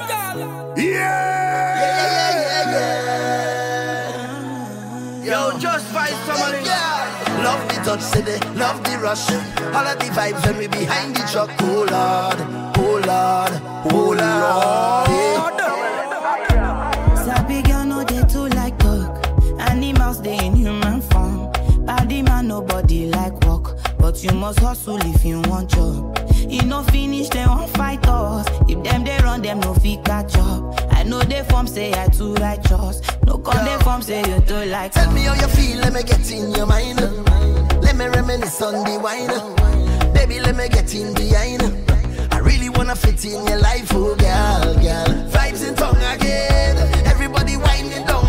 Raskal. Yeah. Yeah, yeah, yeah, yeah. Yo, just find somebody. Yeah. Love the touch city, love the rush. All of the vibes when we behind the truck. Oh Lord, oh Lord, oh Lord. But you must hustle if you want job. You no finish, they won't fight us. If them they run, them no fit catch up. I know they form say I too righteous. No call they form say you too like. Tell me how you feel, let me get in your mind. Let me reminisce on the wine. Baby, let me get in behind. I really wanna fit in your life, oh girl, girl. Vibes in tongue again. Everybody winding down.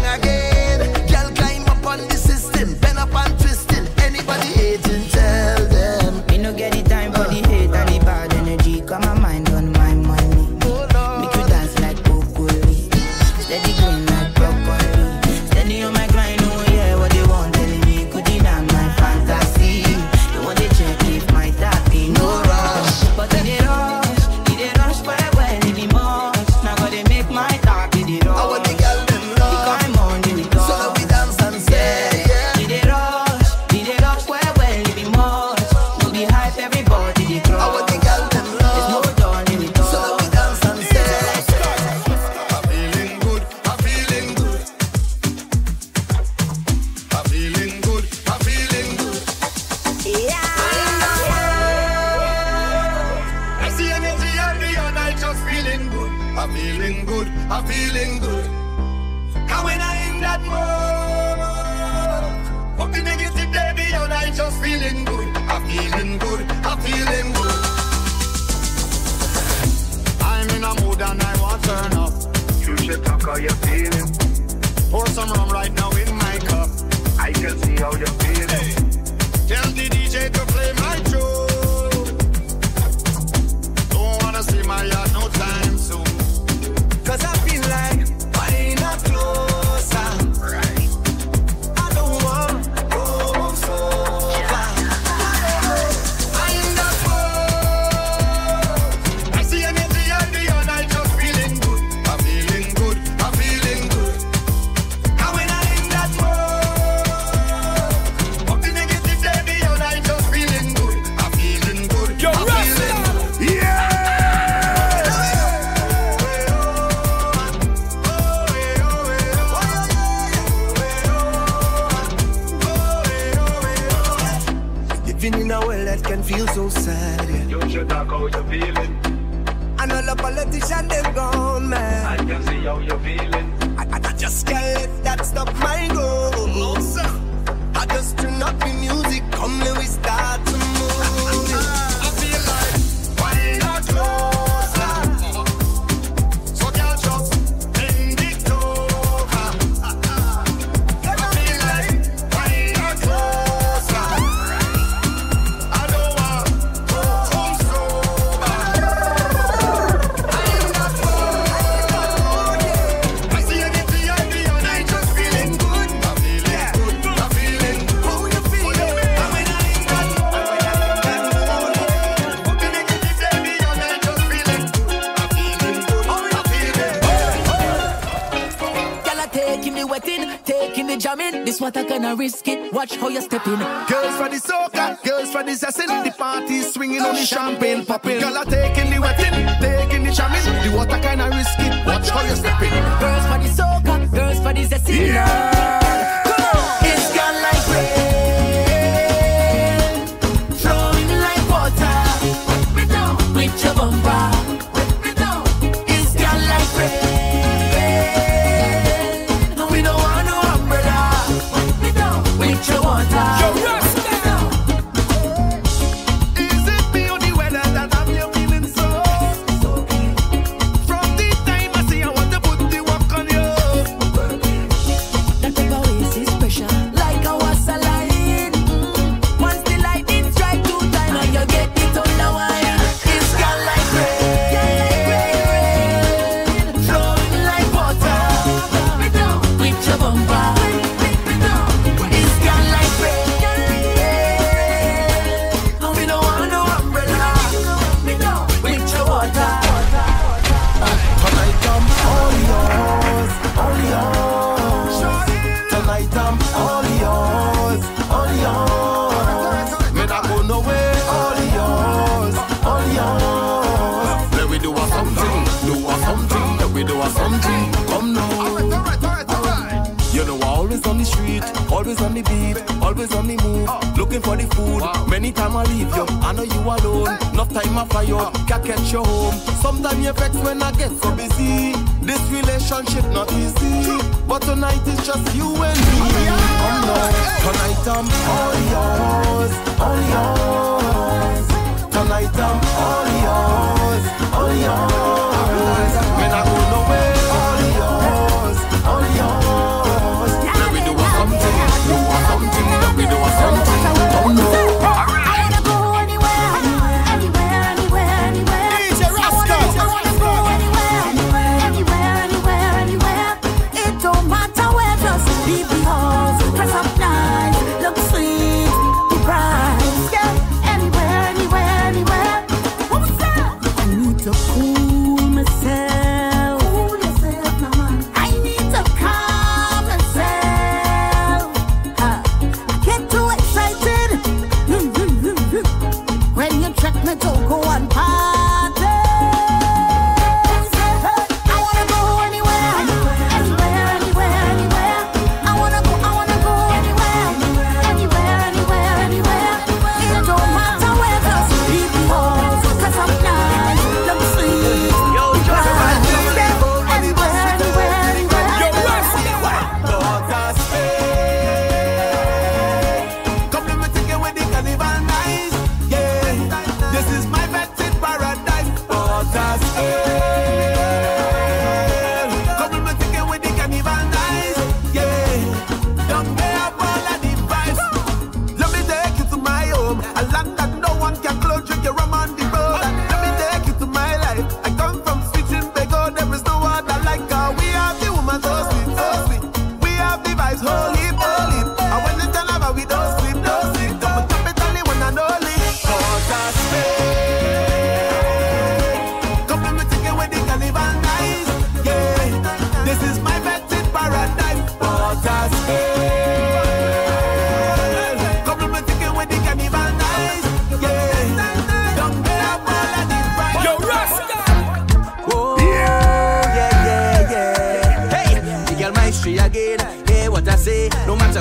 watch how you stepping. Girls for the soca, girls for the zazzing. The party swinging on the champagne popping. Girl are taking the wetting, taking the jamming. The water kinda risky, watch how you stepping. Always on the beat, always on the move. Looking for the food. Many time I leave you. I know you alone. No time I fire, can't catch you home. Sometimes you vex when I get so busy. This relationship not easy. But tonight it's just you and me. Oh, tonight I'm all yours, all yours. Tonight I'm all yours, all yours.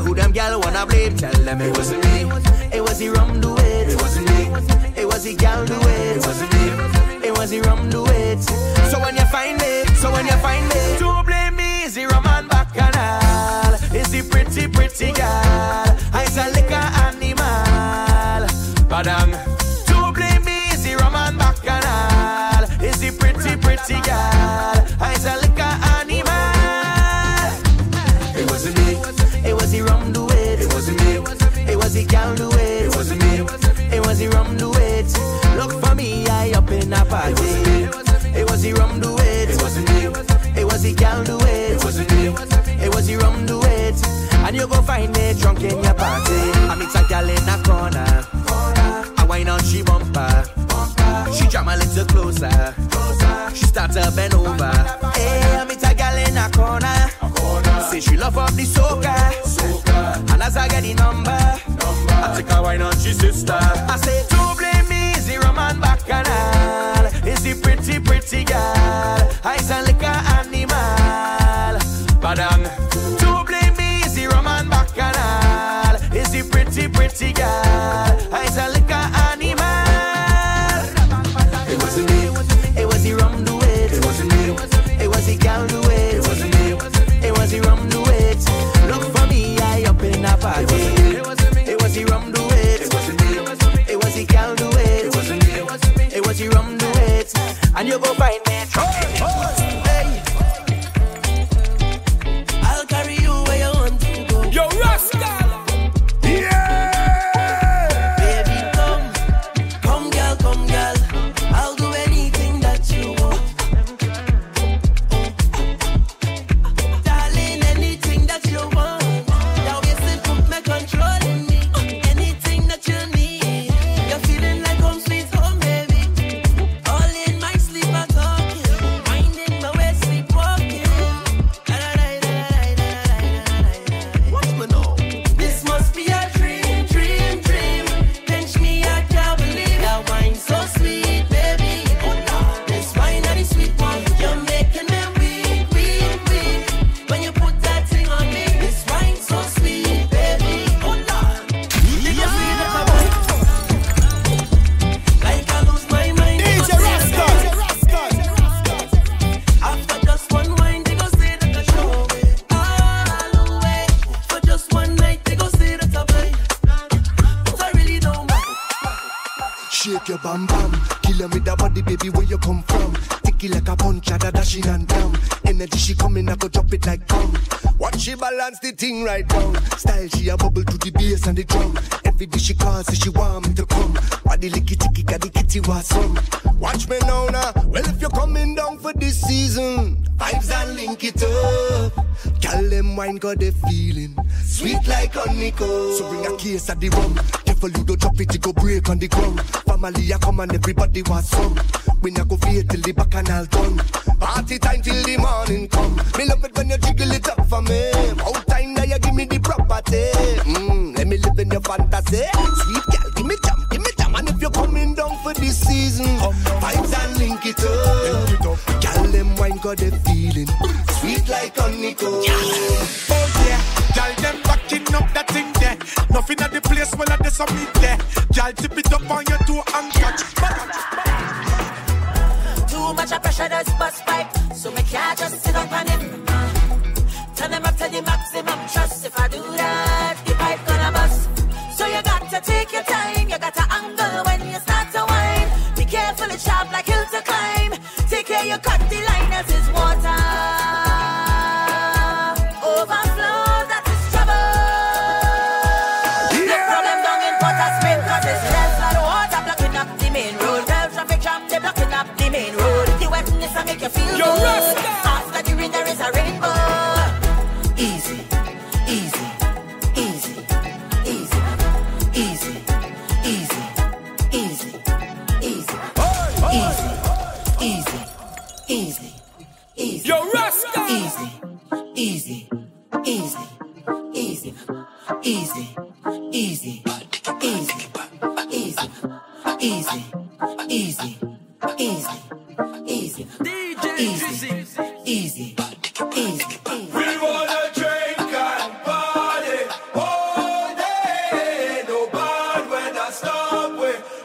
So who them gal wanna blame? Tell them it wasn't me. It was the rum do it. It wasn't me. It was the gal do it. It wasn't me. It was the rum do it. So when you find me, so when you find me, to blame me is the rum and bacchanal. It's the pretty pretty gal. I a liquor animal. Badang. To blame me is the rum and bacchanal. It's the pretty pretty gal. party. It was the rum do it. It was the It was the gal do it. It wasn't the It was the rum do it. And you go find me drunk in your party. I meet a gal in a corner. I wine on she bumper. She drop my little closer. She start to bend over. Hey, I meet a gal in a corner. Say she love up the soca. And as I get the number, I take her wine on she sister. I say, do blame sexy gal. I baby, where you come from? Ticky like a punch, da dashing and down. Energy she coming, I go drop it like bomb. Watch she balance the thing right down. Style she a bubble to the bass and the drum. Every day she calls, so she want me to come. Wadi licky ticky, got the kitty was some. Watch me now, now. Well, if you're coming down for this season, vibes and link it up. Call them wine, got the feeling. Sweet like honeycomb. So bring a case of the rum careful, you don't drop it, you go break on the ground. Family, I come and everybody was some. We not go fear till the back and I'll done. Party time till the morning come. Me love it when you jiggle it up for me. Out time now you give me the property. Mm, let me live in your fantasy. Sweet girl, give me time, give me time. And if you're coming down for this season, fight and link it up. Girl, them wine got the feeling. Sweet like honeycomb. Yeah. Oh yeah, girl, them backing up that Nothing at the place when I did some meat there. Y'all tip it up on your two and catch. Too much pressure does bust pipe, so me can't just sit up on him. You're Rasta!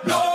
No!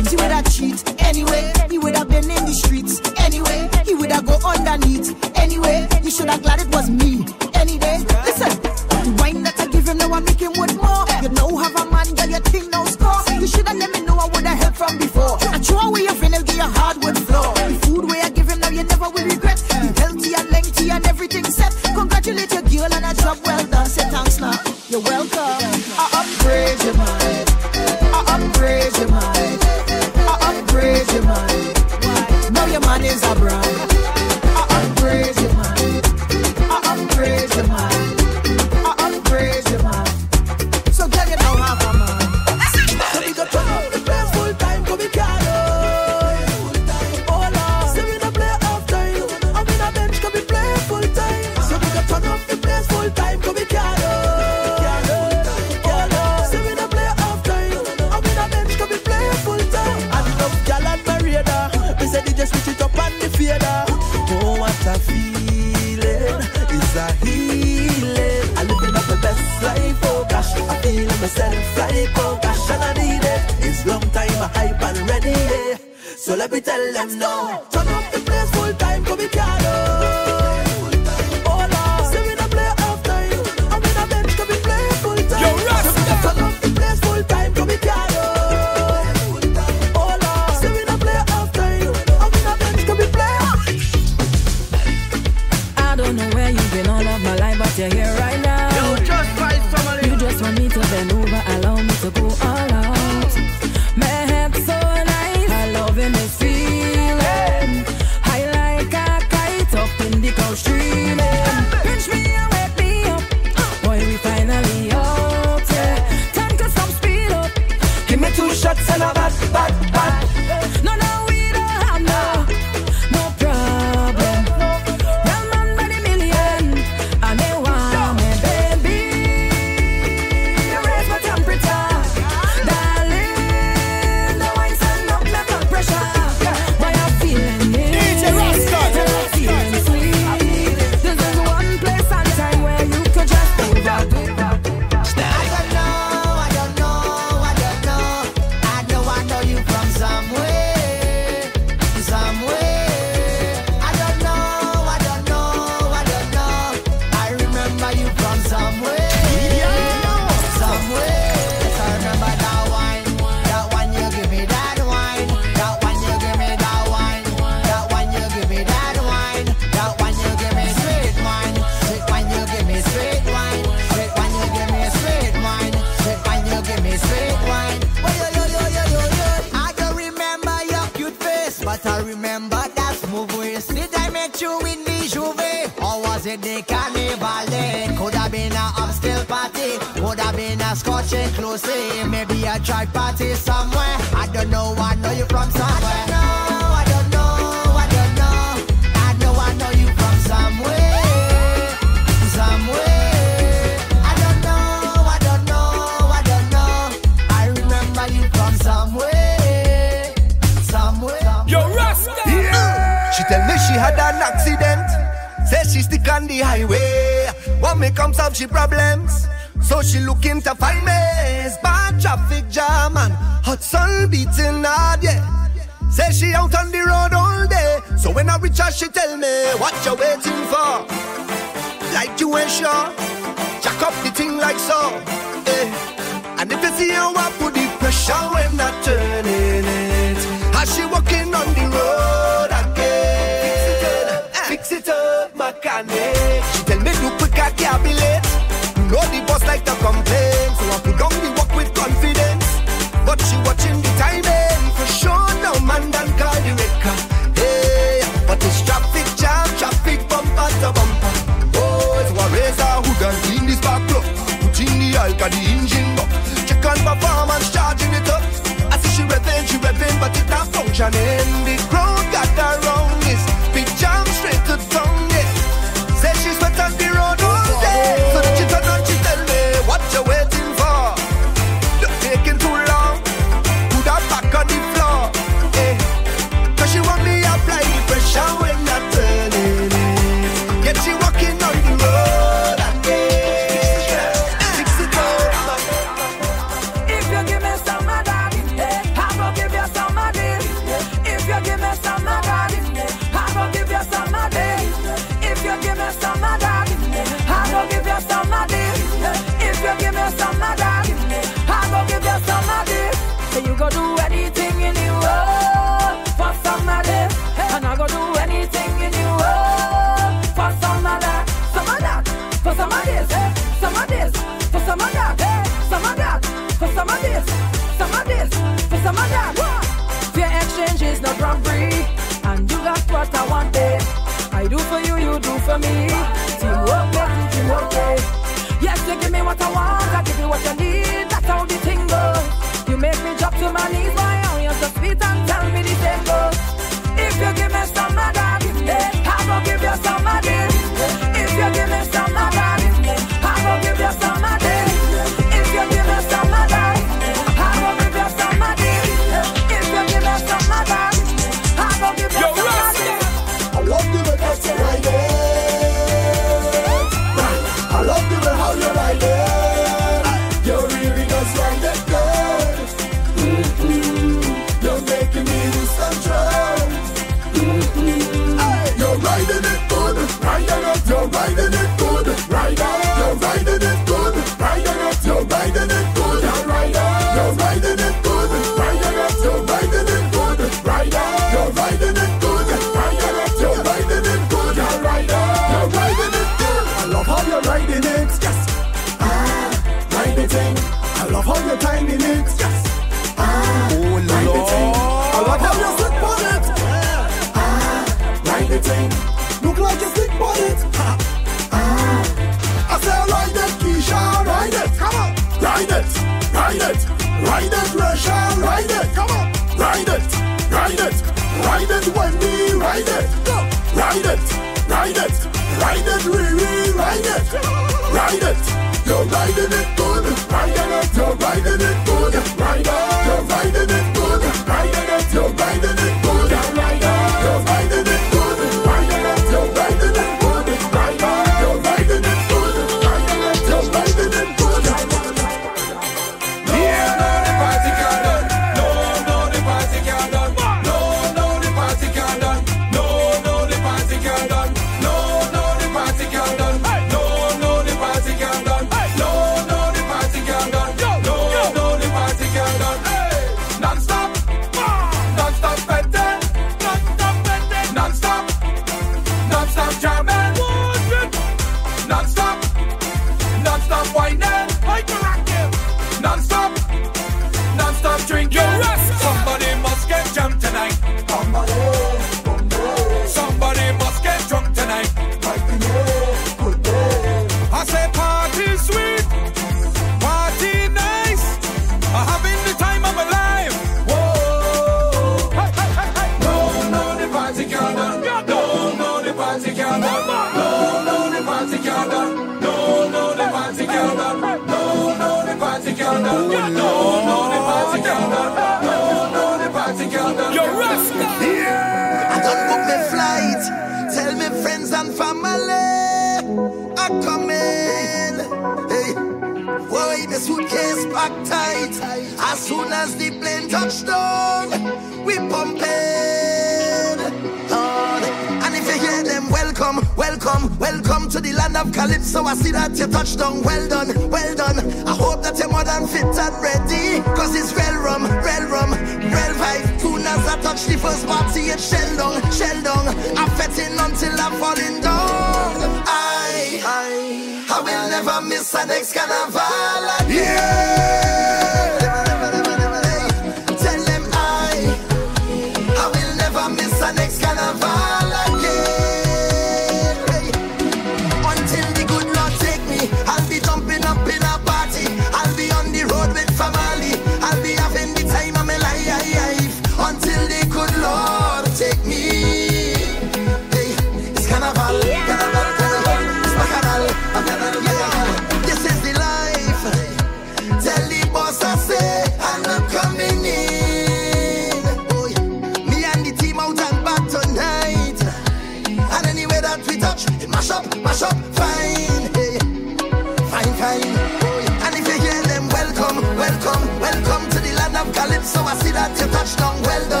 So I see that you touch down well done.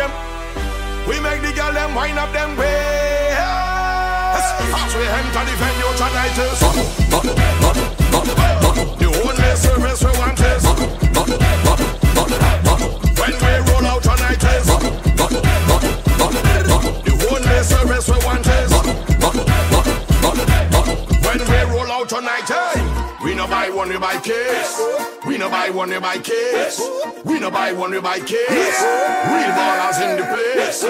them. We make the girl them wind up them way. As we enter the venue tonight is. The only service we want is. When we roll out tonight. The only service we want is. When we roll out tonight is we no buy one, we buy case. We no buy one, we buy case. We no buy one, we buy case. Real ballers in the place.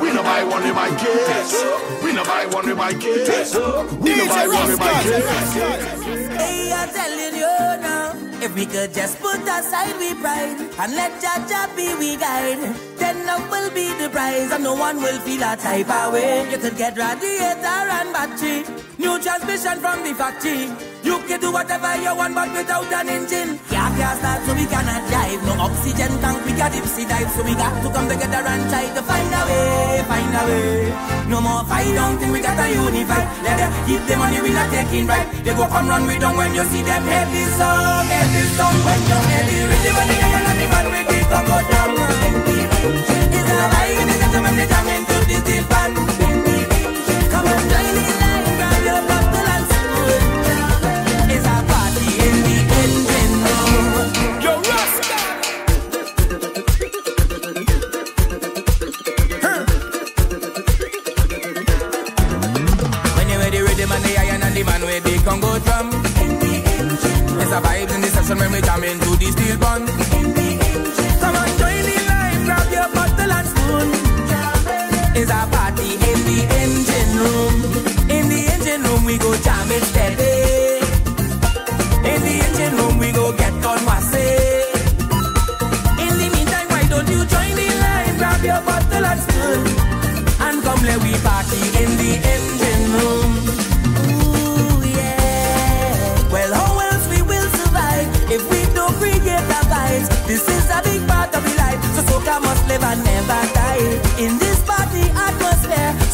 We no buy one, we buy case. We no buy one, we buy case. We no buy one, we buy case. Hey, I'm telling you now. If we could just put aside we pride and let Jaja be we guide, then love will be the prize and no one will feel a type of way. You could get radiator and battery, new transmission from the factory. You can do whatever you want, but without an engine. Yeah, can't start, so we cannot drive. No oxygen tank, we got dipsy dive, so we got to come together and try to find a way, find a way. No more fight, don't think we got to unify. Let them keep the money, we not taking right. They go come run, we don't when you see them this song, this song. When you're head, ready when they get on the man, keep on go down. It's a vibe, they get them and they jam into the steel pan. Come on, join the vibes in the session when we jam into the steel pan.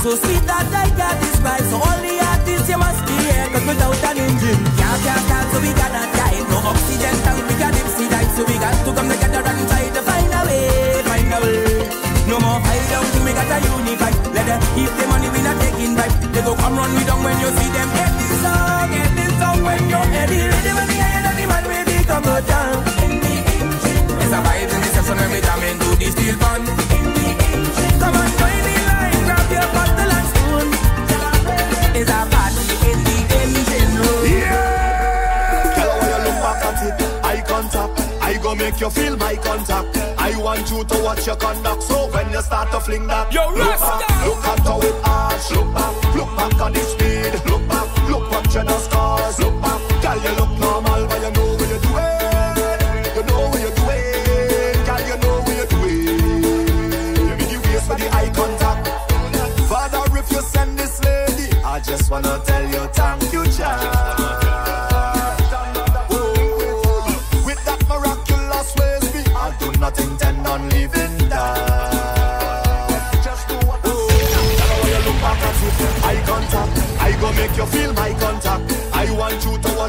So sweet that I can't describe. So the artists you must be here, 'cause without an engine, can't can't start, so we cannot dive. No oxygen tank, we got dipsy dive, so we got to come together and try to find a way, find a way. No more fight down, we got to unify. Let them keep the money, we not taking bribe. They go come run me down when you see them head this song, head this song when you're ready, ready when the iron and the man ready come go down. It's a vibe in the session when we jam into the steel pan. I go make you feel my contact. I want you to watch your conduct. So when you start to fling that, Yo, look back, look at how it arch. Look back, look back at the speed. Look back, look what you the scars. Look back, girl, you look normal, but you know what you're doing. You know what you're doing, girl, you know what you're doing. Make you waste for the eye contact. Father, if you send this lady, I just wanna tell you thank you, child.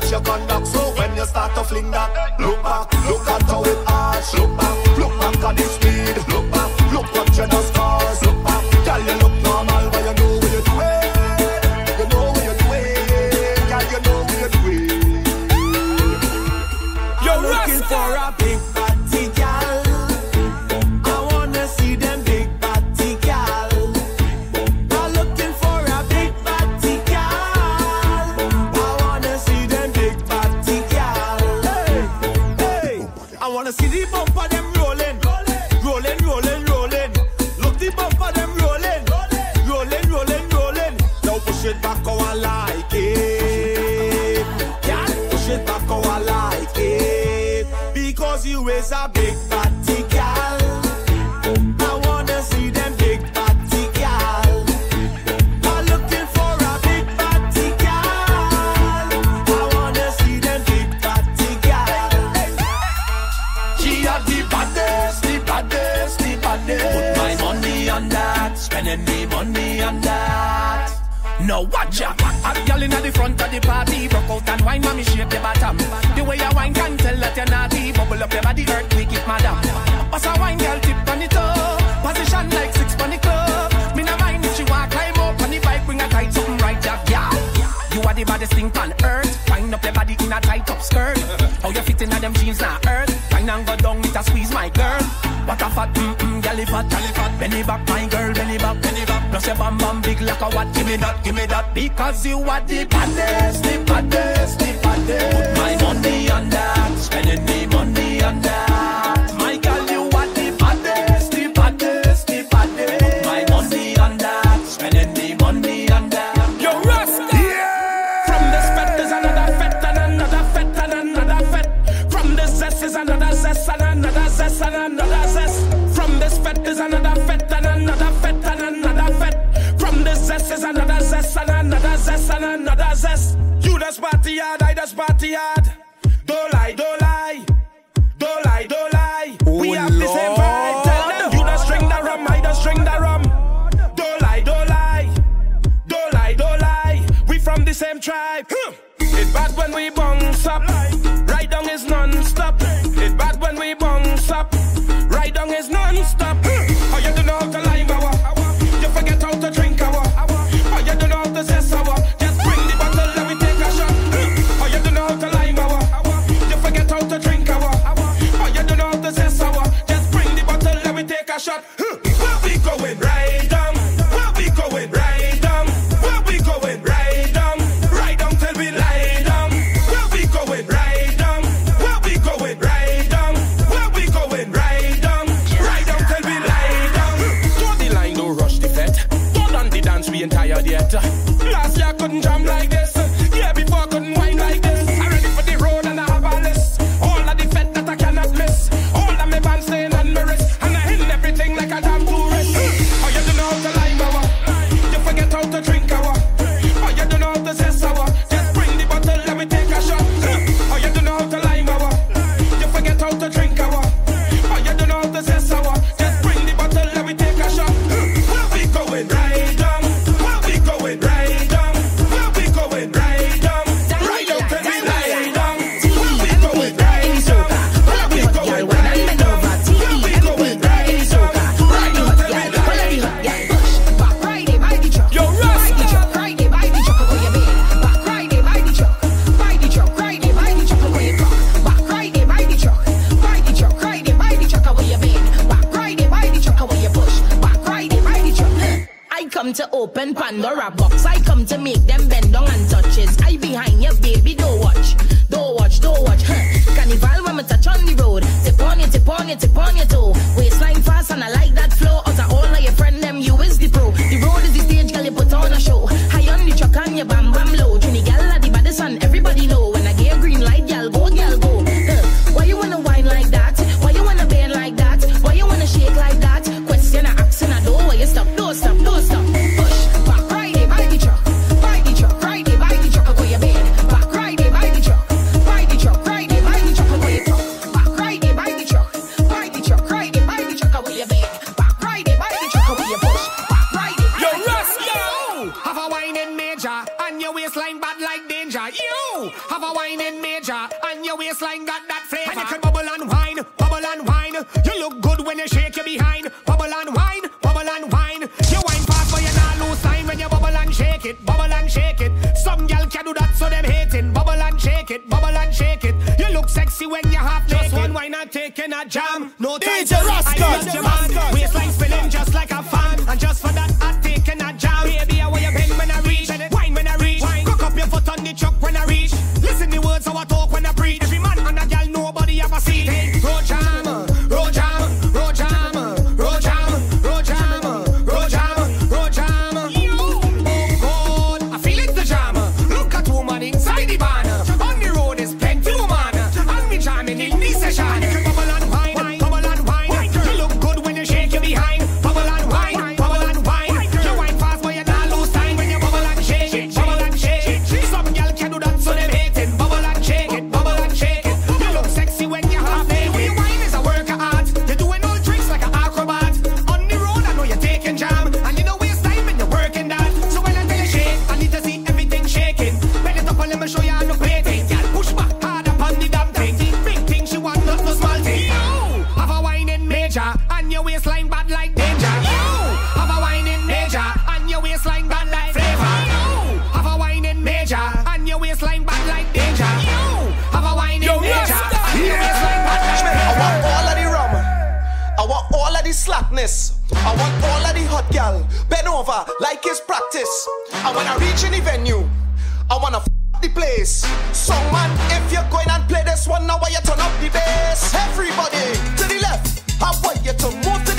Watch your conduct. So when you start to fling that, Wine and go down with a squeeze, my girl. What a fat, mm mm, galley fat, galley fat. Benny back, my girl, benny back, benny back. Plus your bam bam big like a what? Give me that, give me that. Because you are the baddest, the baddest, the baddest. Put my money on that, spending me money when we bounce up. I come to open Pandora box. I come to make them bend down and touches. I behind your baby, don't watch. Don't watch, don't watch. Huh. Carnival when me touch on the road. Tip on you, tip on you, tip on your toe. Waistline fast and I like that flow. Out of all of your friend them, you is the pro. The road is the stage, girl, you put on a show. High on the truck and your bam bam low. Trini gal at the baddest and everybody know. waistline got that flavor. And you can bubble and wine, bubble and wine. You look good when you shake your behind. Bubble and wine, bubble and wine. You wine fast, but you not lose time when you bubble and shake it, bubble and shake it. Some gal can do that, so them hating. Bubble and shake it, bubble and shake it. You look sexy when you have. Just one wine and taking a jam. No time. DJ Raskal, waistline spinning just So man, if you're going and play this one, now why you turn up the bass? Everybody to the left, I want you to move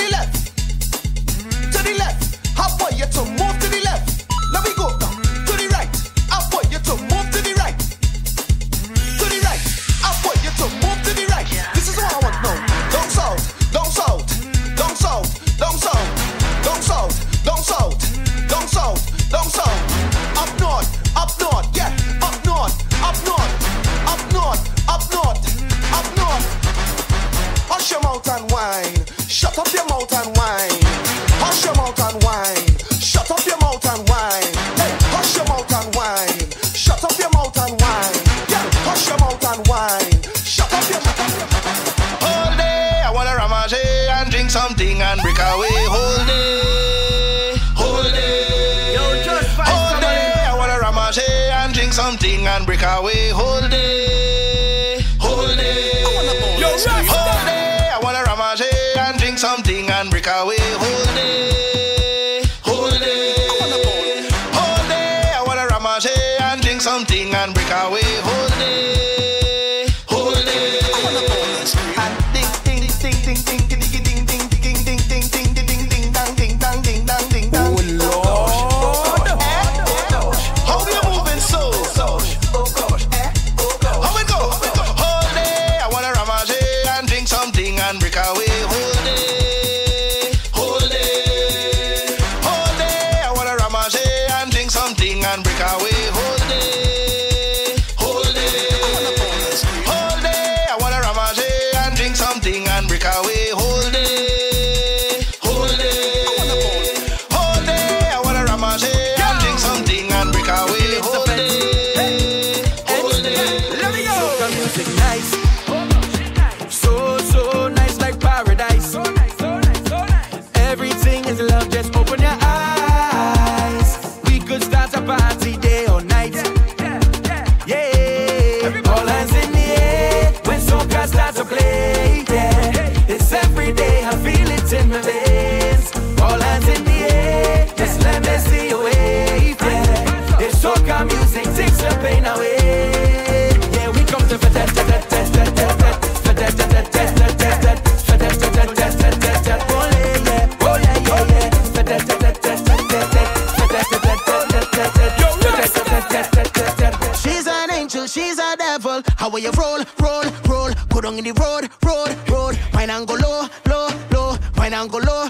devil. How will you roll, roll, roll? Go down in the road, road, road. Wine and go low, low, low. Wine and go low,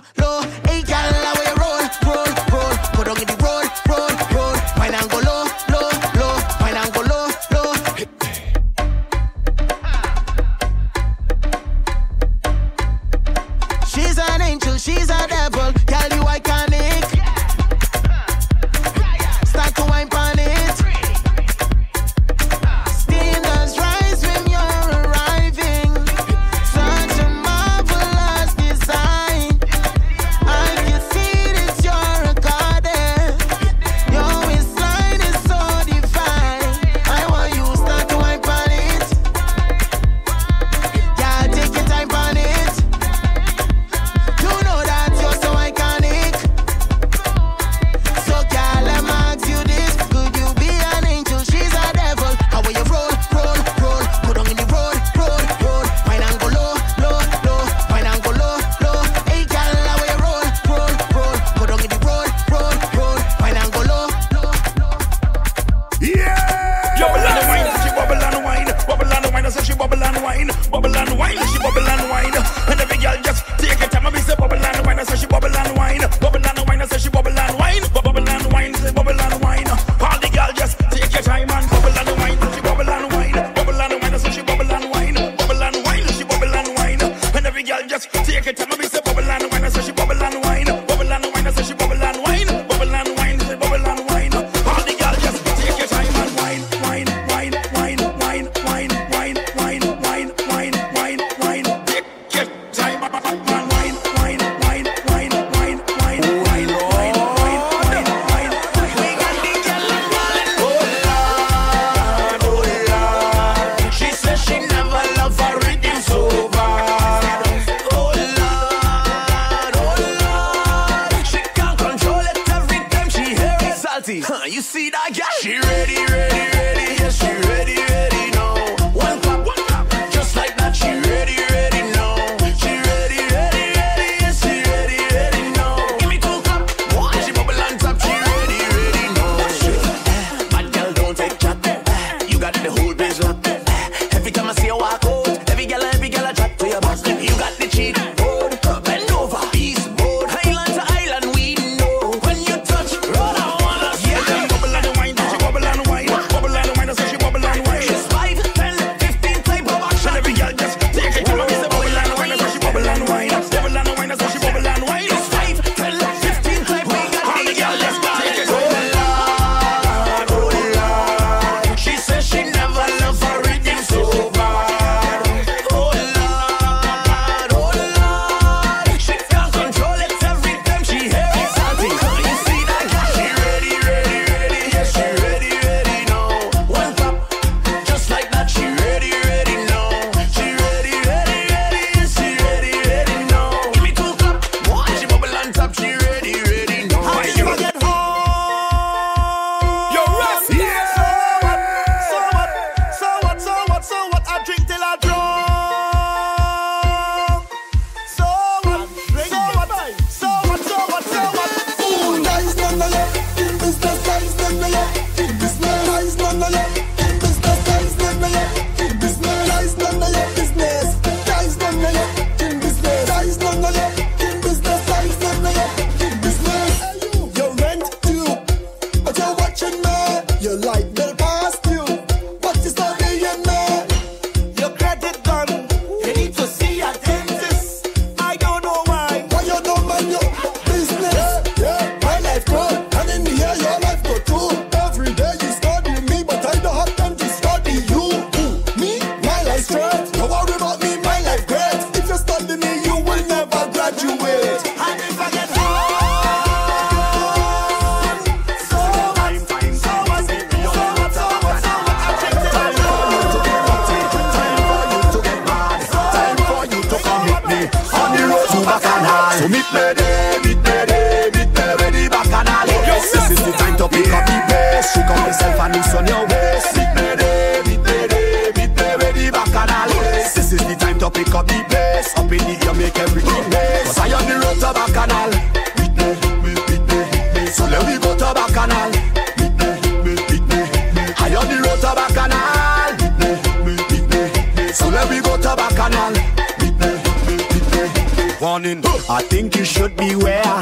morning. I think you should beware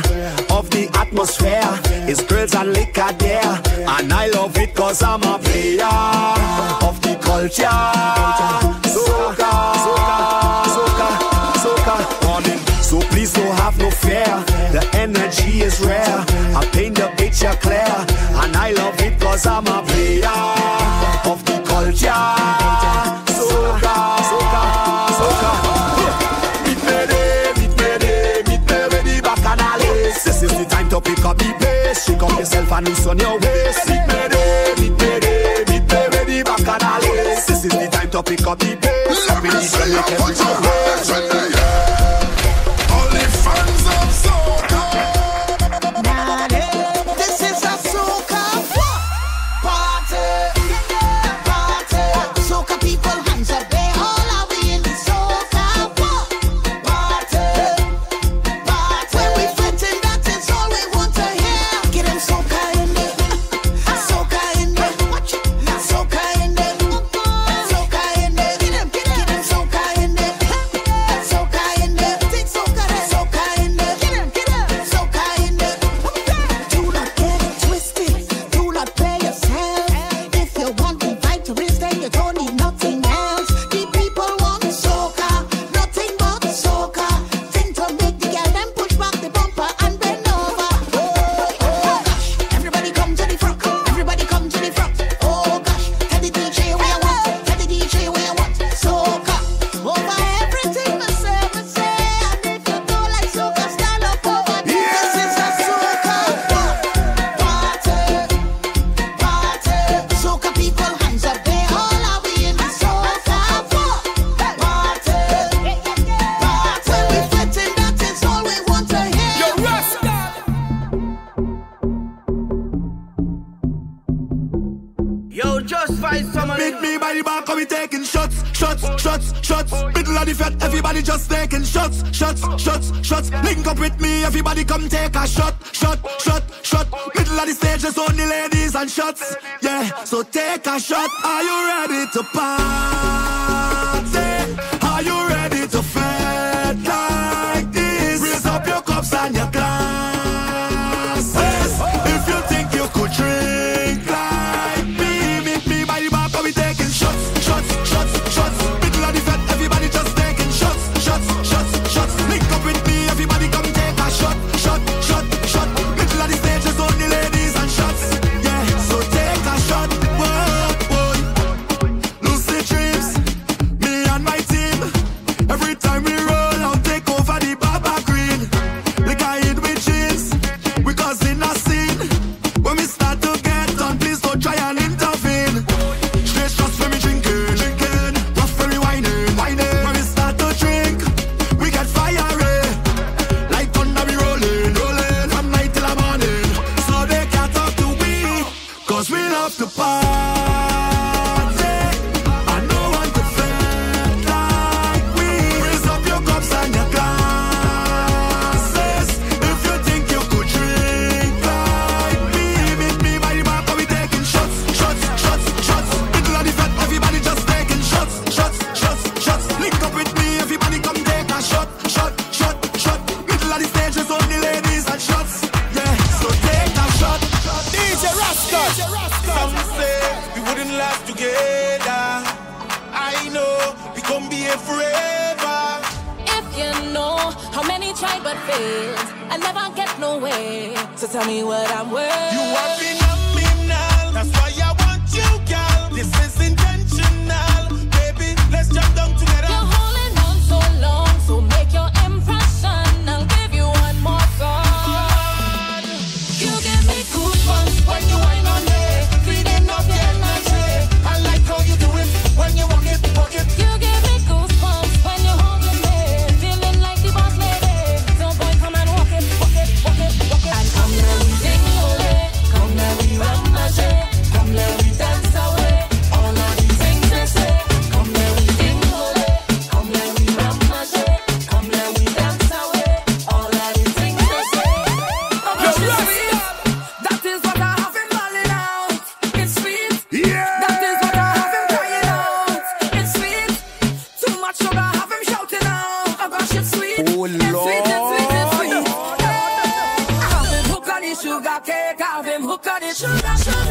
of the atmosphere. It's girls and liquor there. And I love it cause I'm a player of the culture. Soca, soca, soca, soca. Morning. So please don't have no fear. The energy is rare. I paint the picture clear. And I love it cause I'm a player of the culture. up yourself and loosen your waist. Meet me there, meet me there, meet me. This is the time to pick up the pace. Let me see you make everything montaña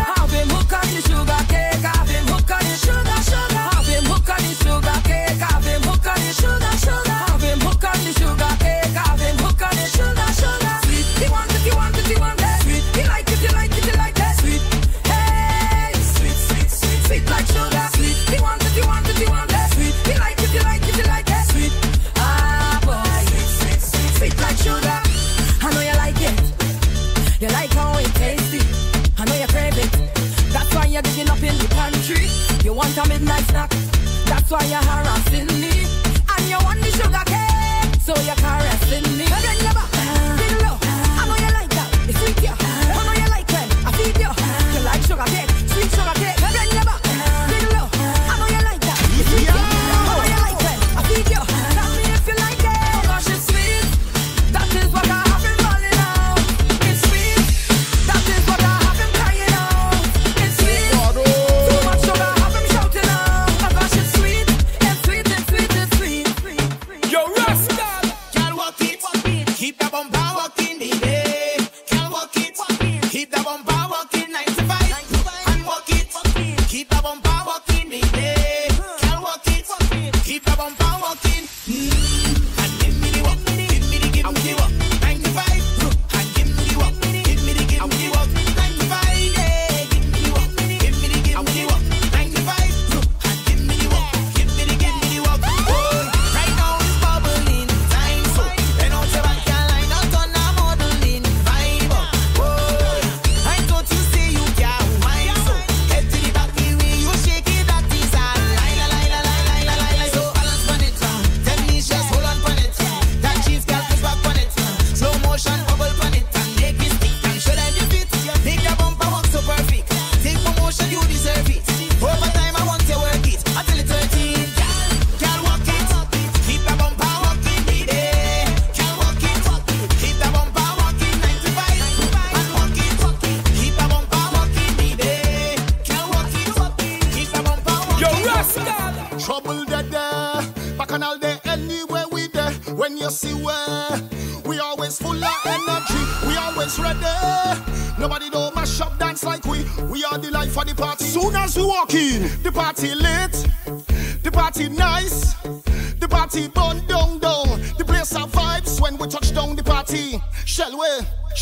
I'll be looking sugar cane.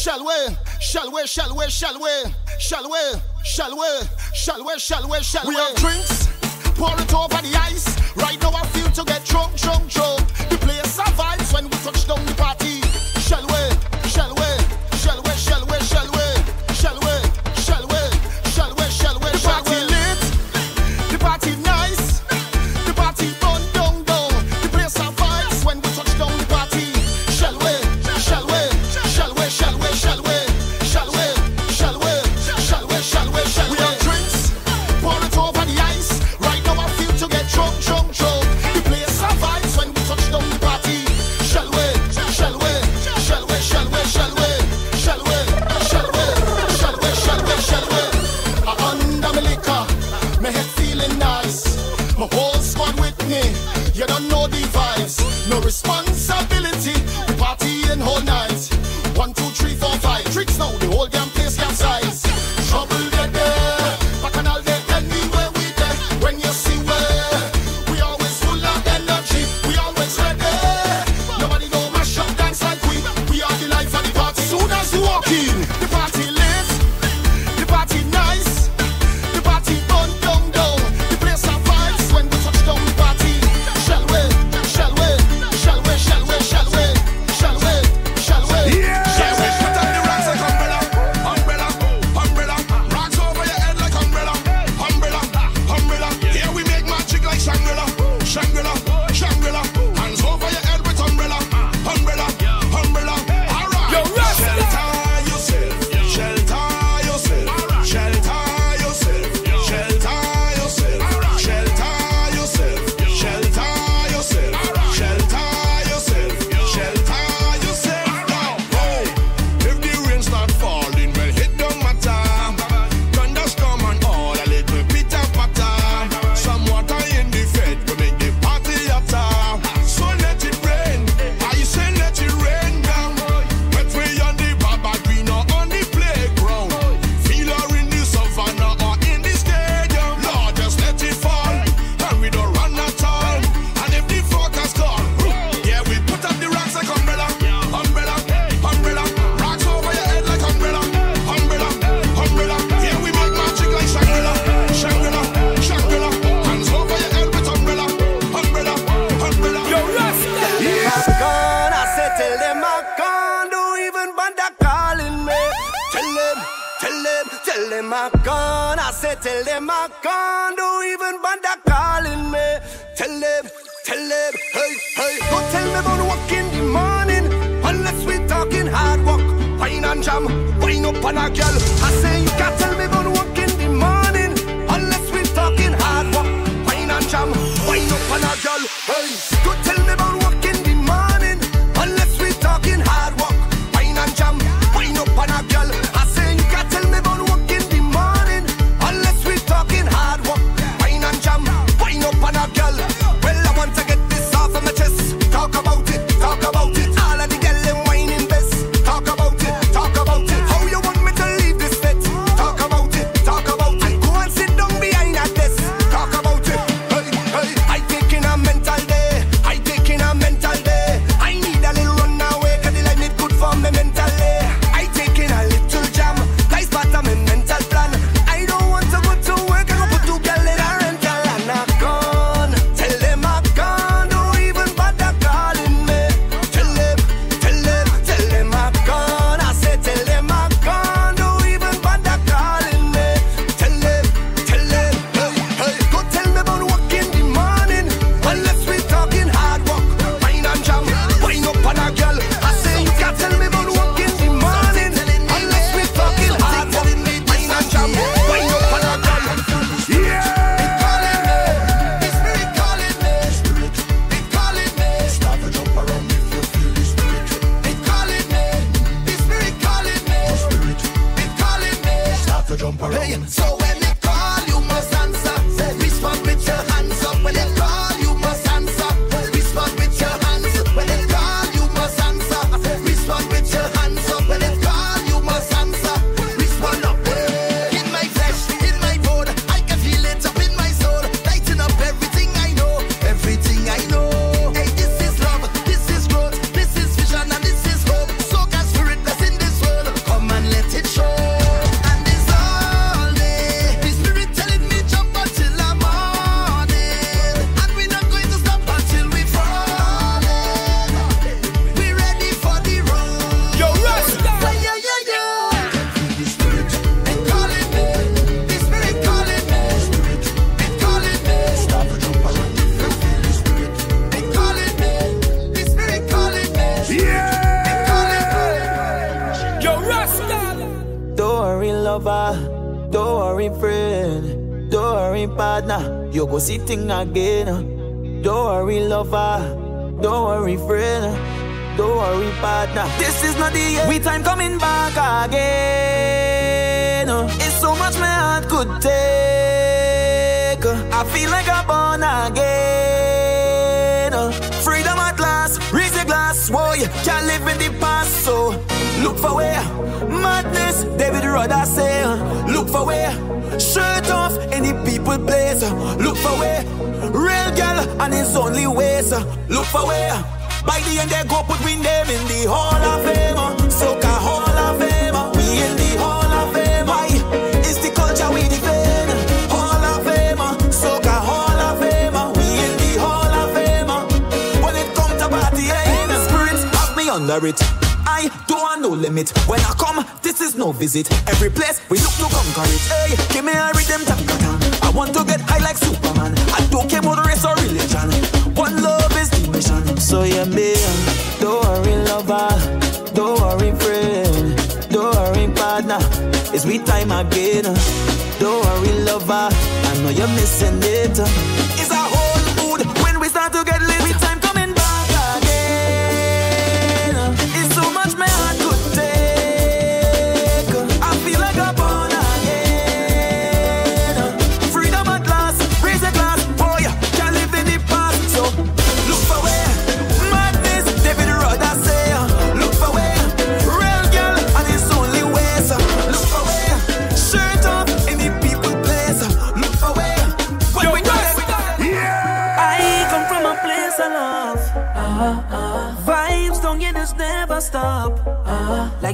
Shall we? Shall we? Shall we? Shall we? Shall we? Shall we? Shall we? Shall we? Shall we? We have drinks, pour it over the ice. Right now I feel to get drunk, drunk, drunk. The place survives when we touch down the party. I say you got pussy thing again. Uh. Don't worry, lover. Don't worry, friend. Don't worry, partner. This is not the end. We time coming back again. Uh. It's so much my heart could take. Uh. I feel like I'm born again. Freedom at last. Raise the glass, boy. Can't live in the past, so look for where madness. David Rudder say, look for where shirt off any people blaze for way. Real girl, and it's only ways. Look for way. By the end, they go put we name in the Hall of Fame. Soca Hall of Fame. We in the Hall of Fame. Why? It's the culture we defend. Hall of Fame. Soca Hall of Fame. We in the Hall of Fame. When it comes to party, hey, the spirits have me under it. I don't want no limit. When I come, this is no visit. Every place we look to conquer it. Hey, give me a rhythm, ta I want to get high like soup. Don't care about race or religion. One love is the mission. So yeah, man, don't worry, lover. Don't worry, friend. Don't worry, partner. It's me time again. Don't worry, lover. I know you're missing it. It's our whole mood when we start to get.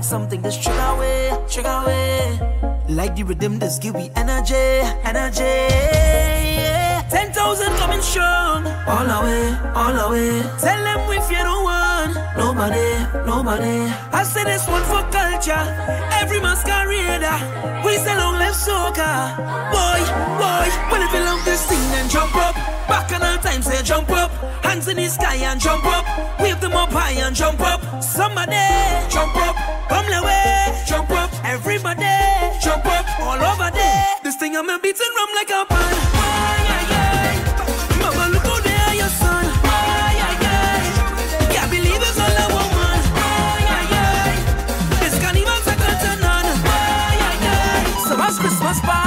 something that's trigger away, trigger away. Like the rhythm that's give me energy, energy. Yeah. Ten thousand coming strong, all away, all away. Tell them we fear no one, nobody, nobody. I say this one for culture, every masquerader. We sell long left soccer, boy, boy. Well if you love this thing, then jump up. Back and all time say jump up, hands in the sky and jump up, wave them up high and jump up. Somebody jump up, come the way, jump up, everybody jump up, all over there. This thing I'm a beating rum like a pan. Christmas party.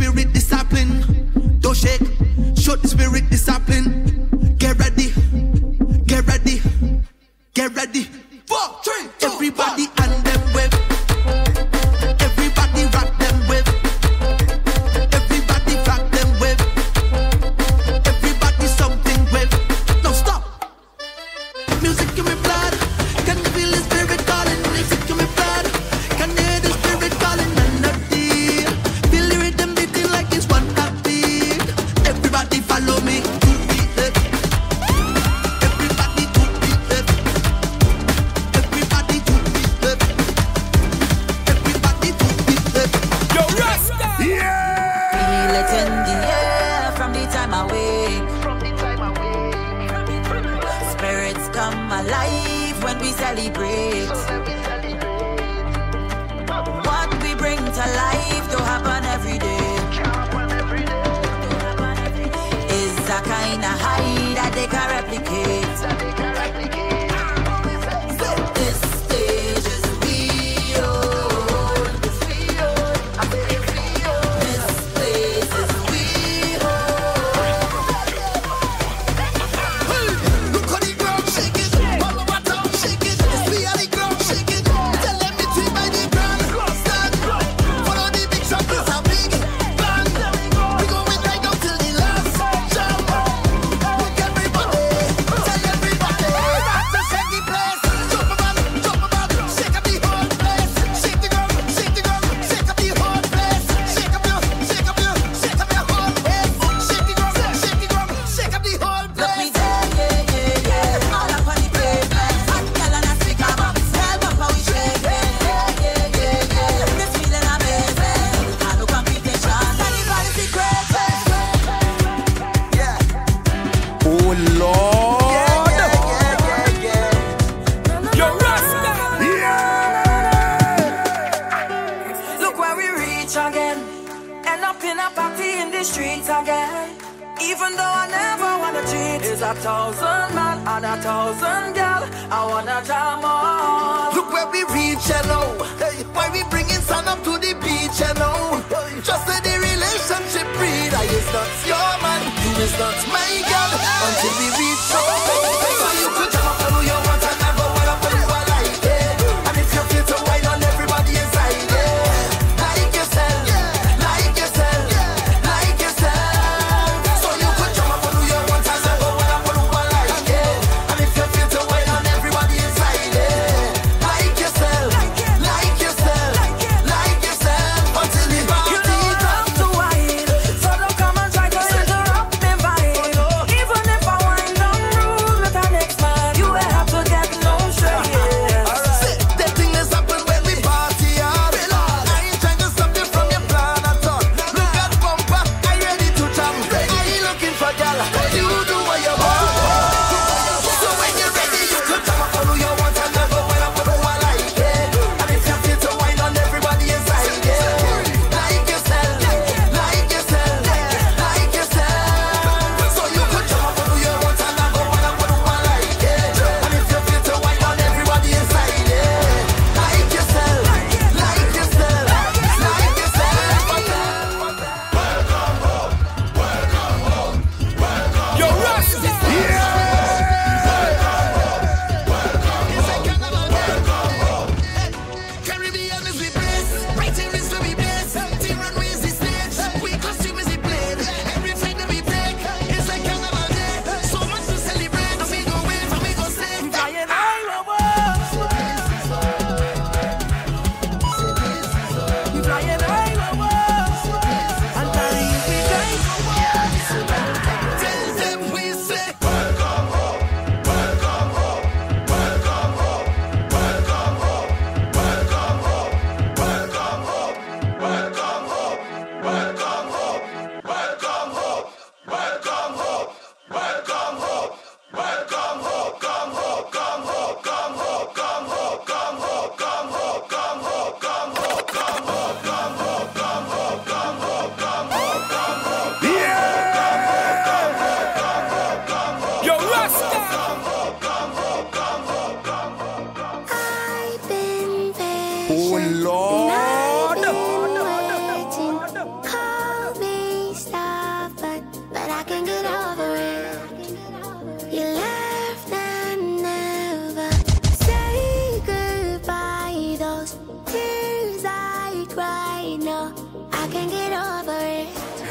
spirit discipline. Until we reach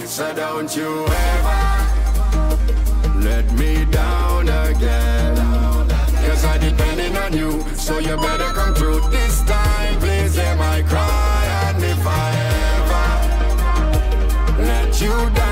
So don't you ever let me down again. Cause I depending on you, so you better come through this time. Please hear my cry, and if I ever let you down,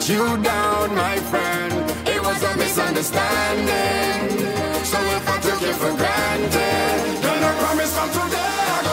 let you down, my friend, it was a misunderstanding. So if I took you for granted, then I promise from today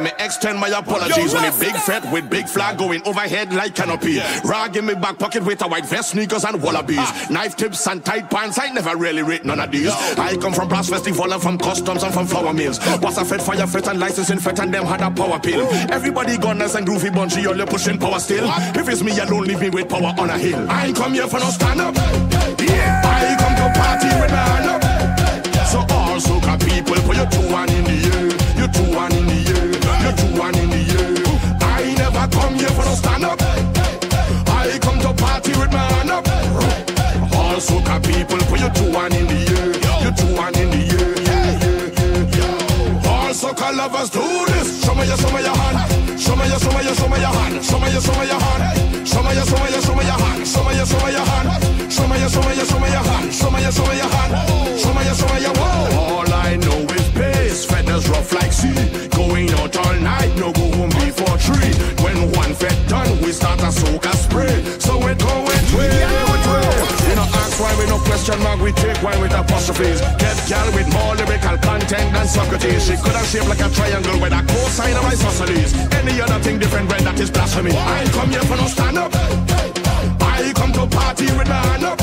Let me extend my apologies. Only big fret with big flag going overhead like canopy. Rag in my back pocket with a white vest, sneakers and wallabies. Knife tips and tight pants. I never really rate none of these. I come from brass festival and from customs and from flour mills. Was a fed fire fete and licensing fete and them had a power pill. Everybody gunners and groovy bunchy, all you pushing power still. If it's me alone, leave me with power on a hill. I ain't come here for no stand up. Yeah. I come to party with my hand up. So all soca people, put your two one in the air. Your two one in the air. Your two one in the air. I never come here for no stand up. I come to party with my up. All soca people, put your two one in the air. Your two one in the air. All soca lovers do this. Show me your, show me your hand. Show me your, show me your, show me your hand. Show me your, show me your. Show me your, show me your, show me your hand. Show me your, show me your hand. Show me your, show me your, show me your hand. Show me your, show me your hand. Fed done, we start a soca spray. So we go with way, with way. You know, ask why we no question mark, we take why with apostrophes. Get gal with more lyrical content than Socrates. She could have shaped like a triangle with a cosine of isosceles. Any other thing different, when that is blasphemy. I ain't come here for no stand up. I come to party with my hand up.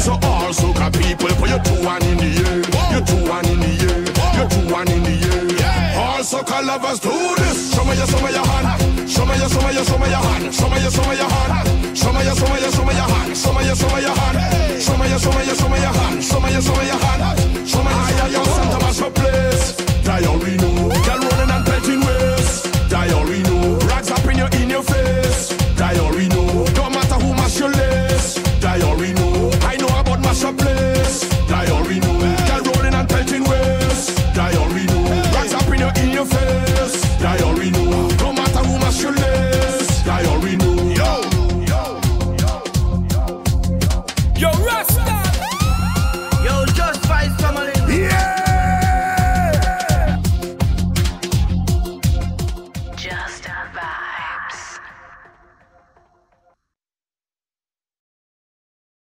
So all soca people, put your two one in the air. Your two one in the air. Your two one in the air. All soca lovers do this. Show me your, show me your hand. Show me your, show me your, show me your hand. Show me your, show me your hand. Show me your, show me your, show me your hand. Show me your, show me your hand. Show me your, show me your, show me your hand. Show me your, show me your hand. Show me your, show me your hand. Santa Maria place. Diorino, girl running and petting waist. Diorino, rags up in your in your face. Diorino.